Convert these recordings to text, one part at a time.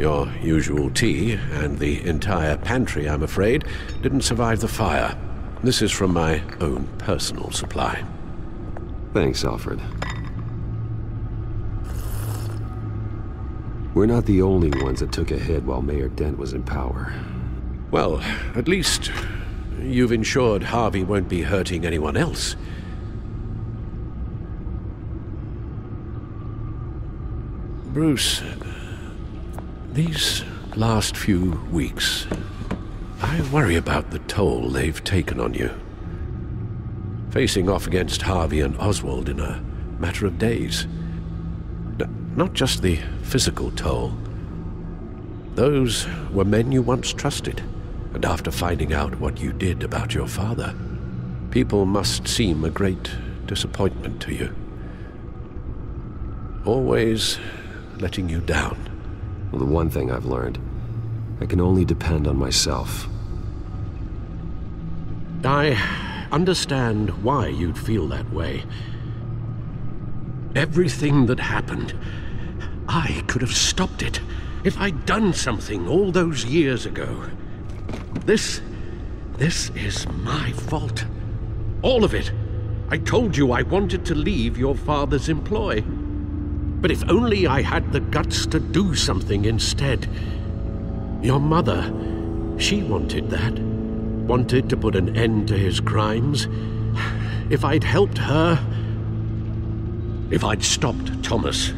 Your usual tea and the entire pantry, I'm afraid, didn't survive the fire. This is from my own personal supply. Thanks, Alfred. We're not the only ones that took a hit while Mayor Dent was in power. Well, at least you've ensured Harvey won't be hurting anyone else. Bruce, these last few weeks, I worry about the toll they've taken on you. Facing off against Harvey and Oswald in a matter of days. N- not just the physical toll. Those were men you once trusted, and after finding out what you did about your father, people must seem a great disappointment to you. Always letting you down. Well, the one thing I've learned, I can only depend on myself. I understand why you'd feel that way. Everything that happened, I could have stopped it if I'd done something all those years ago. This. this is my fault. All of it. I told you I wanted to leave your father's employ. But if only I had the guts to do something instead. Your mother, she wanted that. Wanted to put an end to his crimes. If I'd helped her. If I'd stopped Thomas.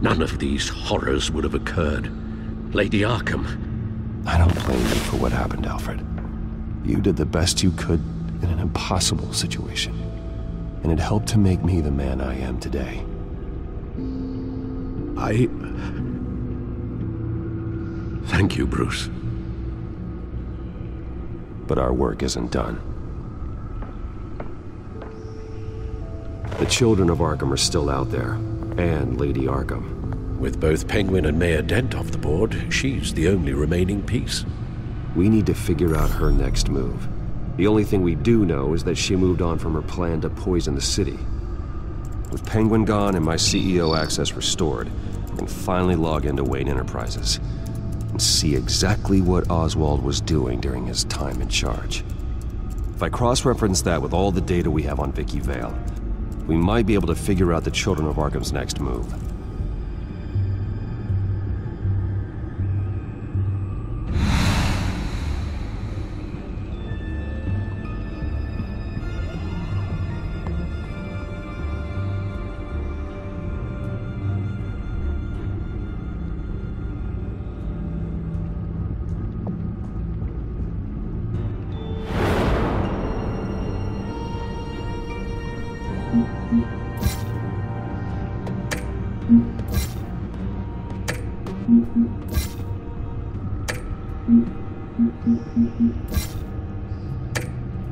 None of these horrors would have occurred. Lady Arkham. I don't blame you for what happened, Alfred. You did the best you could in an impossible situation. And it helped to make me the man I am today. I. Thank you, Bruce. But our work isn't done. The children of Arkham are still out there, and Lady Arkham. With both Penguin and Mayor Dent off the board, she's the only remaining piece. We need to figure out her next move. The only thing we do know is that she moved on from her plan to poison the city. With Penguin gone and my CEO access restored, Can finally log into Wayne Enterprises and see exactly what Oswald was doing during his time in charge. If I cross-reference that with all the data we have on Vicki Vale, we might be able to figure out the Children of Arkham's next move.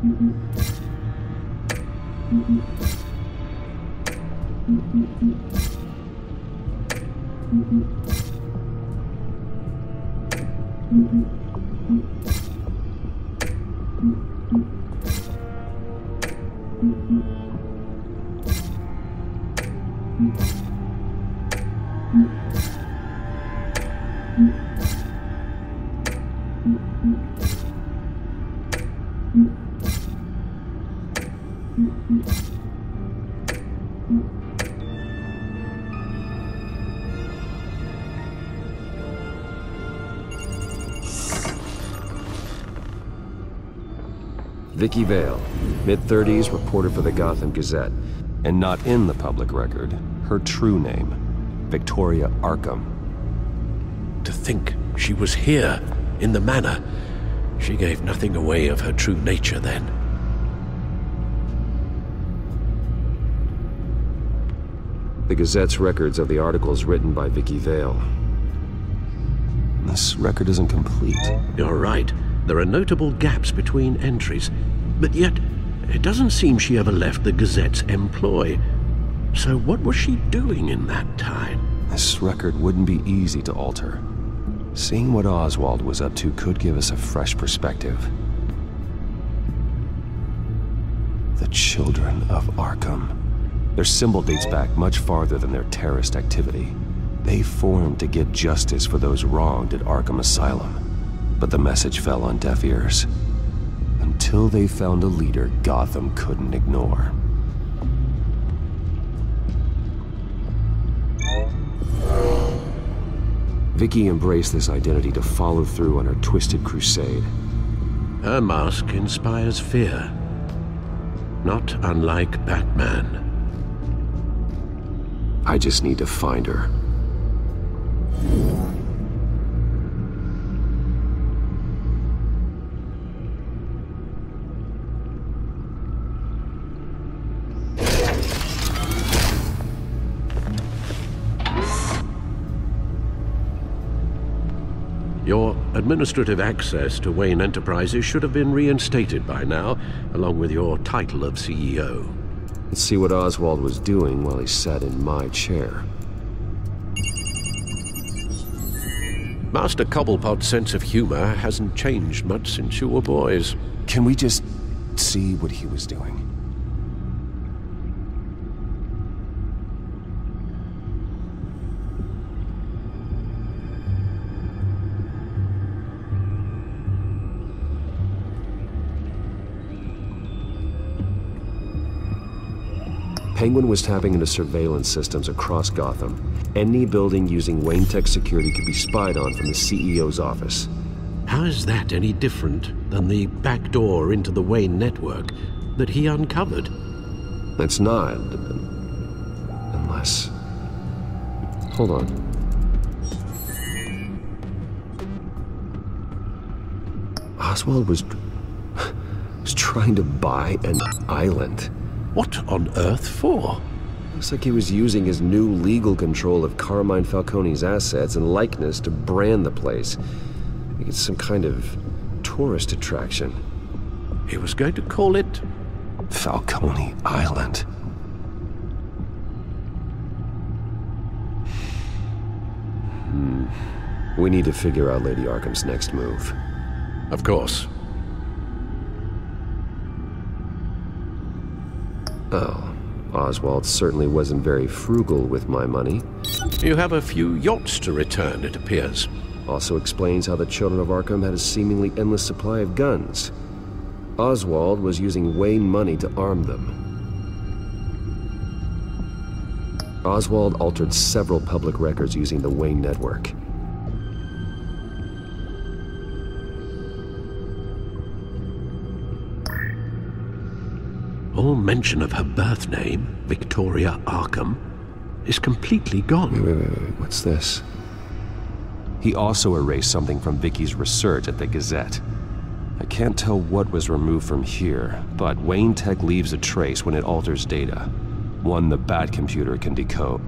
Mm-hmm. Vicki Vale, mid-30s, reporter for the Gotham Gazette, and not in the public record, her true name, Victoria Arkham. To think she was here, in the manor. She gave nothing away of her true nature then. The Gazette's records of the articles written by Vicki Vale. This record isn't complete. You're right. There are notable gaps between entries. But yet, it doesn't seem she ever left the Gazette's employ. So what was she doing in that time? This record wouldn't be easy to alter. Seeing what Oswald was up to could give us a fresh perspective. The Children of Arkham. Their symbol dates back much farther than their terrorist activity. They formed to get justice for those wronged at Arkham Asylum. But the message fell on deaf ears. Until they found a leader Gotham couldn't ignore. Vicki embraced this identity to follow through on her twisted crusade. Her mask inspires fear. Not unlike Batman. I just need to find her. Your administrative access to Wayne Enterprises should have been reinstated by now, along with your title of CEO. Let's see what Oswald was doing while he sat in my chair. Master Cobblepot's sense of humor hasn't changed much since you were boys. Can we just see what he was doing? Penguin was tapping into surveillance systems across Gotham. Any building using Wayne Tech security could be spied on from the CEO's office. How is that any different than the back door into the Wayne network that he uncovered? It's not. Unless. Hold on. Oswald was. was trying to buy an island. What on earth for? Looks like he was using his new legal control of Carmine Falcone's assets and likeness to brand the place. Make it some kind of tourist attraction. He was going to call it Falcone Island. Hmm. We need to figure out Lady Arkham's next move. Of course. Oh, Oswald certainly wasn't very frugal with my money. You have a few yachts to return, it appears. Also explains how the Children of Arkham had a seemingly endless supply of guns. Oswald was using Wayne money to arm them. Oswald altered several public records using the Wayne network. All mention of her birth name, Victoria Arkham, is completely gone. Wait, wait, wait, wait. What's this? He also erased something from Vicki's research at the Gazette. I can't tell what was removed from here, but Wayne Tech leaves a trace when it alters data. One the Bat computer can decode.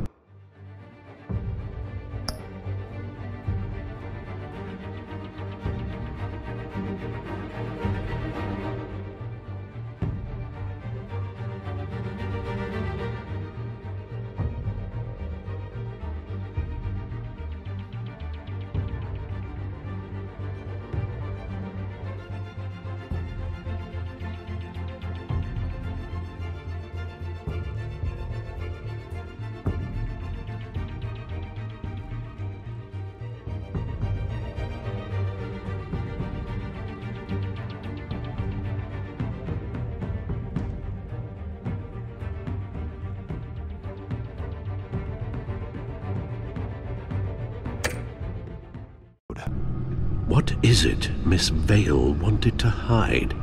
What is it Miss Vale wanted to hide?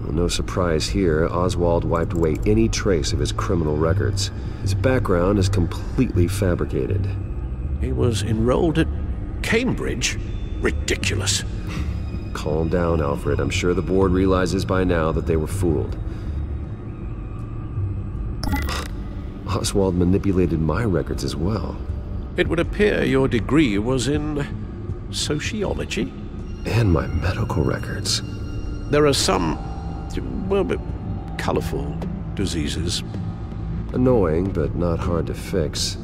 Well, no surprise here, Oswald wiped away any trace of his criminal records. His background is completely fabricated. He was enrolled at Cambridge? Ridiculous. Calm down, Alfred. I'm sure the board realizes by now that they were fooled. Oswald manipulated my records as well. It would appear your degree was in sociology. And my medical records. There are some, well, but colorful diseases. Annoying, but not hard to fix.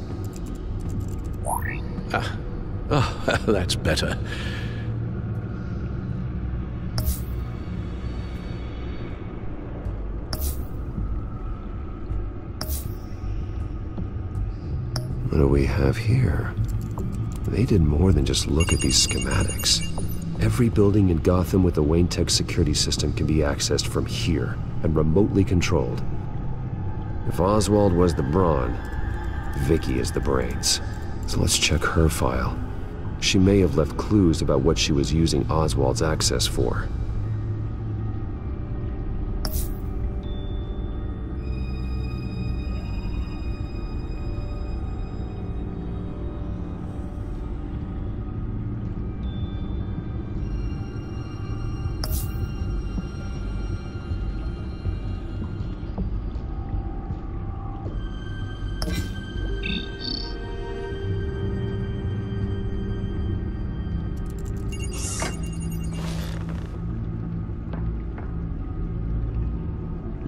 Ah, oh, that's better. What do we have here? They did more than just look at these schematics. Every building in Gotham with a Wayne Tech security system can be accessed from here and remotely controlled. If Oswald was the brawn, Vicki is the brains. So let's check her file. She may have left clues about what she was using Oswald's access for.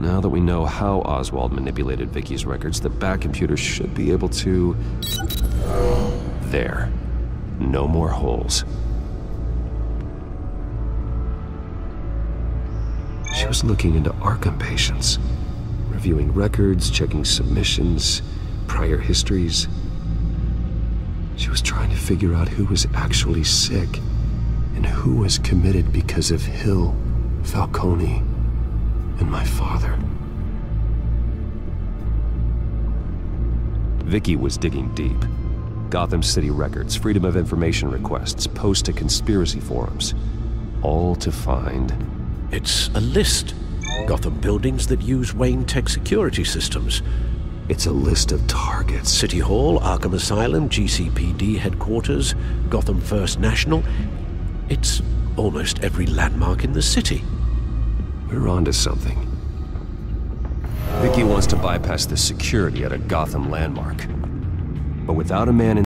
Now that we know how Oswald manipulated Vicki's records, the Bat computer should be able to... There. No more holes. She was looking into Arkham patients, reviewing records, checking submissions, prior histories. She was trying to figure out who was actually sick and who was committed because of Hill, Falcone, and my father. Vicki was digging deep. Gotham City records, Freedom of Information requests, posts to conspiracy forums. All to find... It's a list. Gotham buildings that use Wayne Tech security systems. It's a list of targets. City Hall, Arkham Asylum, GCPD headquarters, Gotham First National. It's almost every landmark in the city. We're onto something. Vicki wants to bypass the security at a Gotham landmark. But without a man in